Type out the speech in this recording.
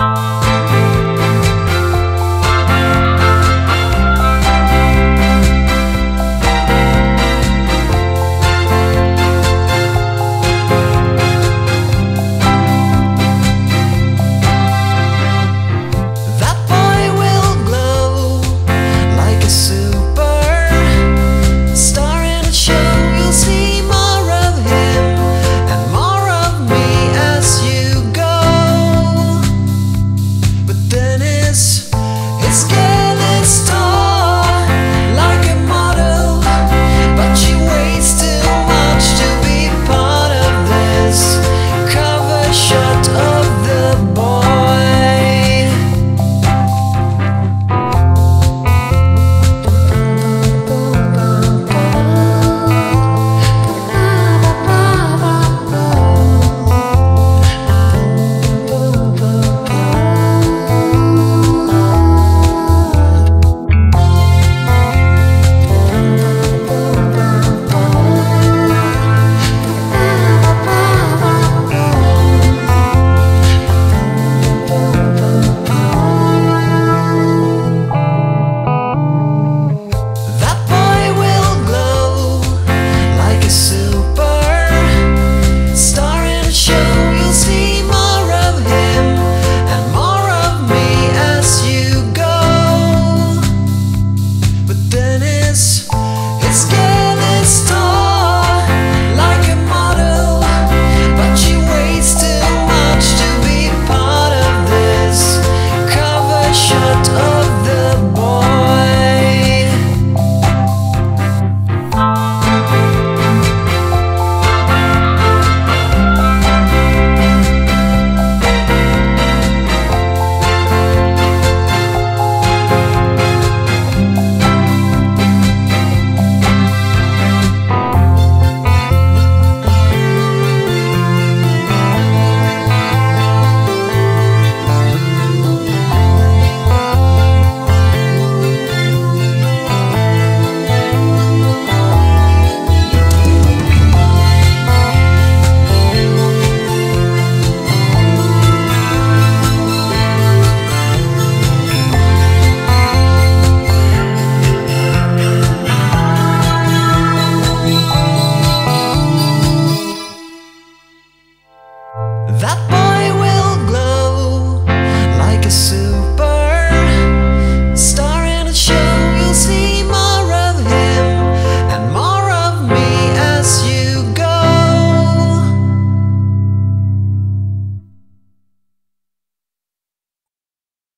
That boy glow like